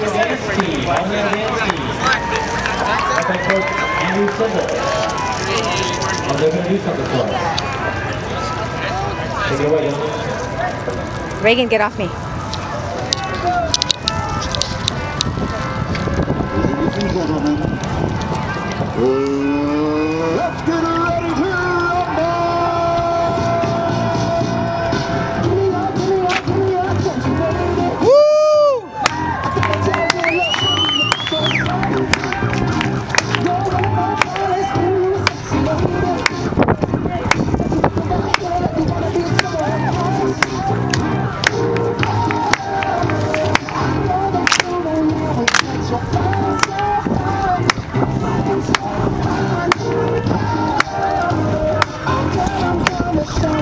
Advanced team. Led by coach Andrew going to do something for. Take it away. Reagan, get off me. Hum.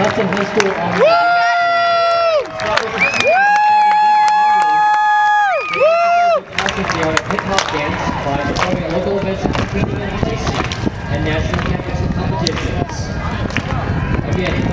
Tustin High School Audience. Woo! Hip hop local the and national competitions. Again,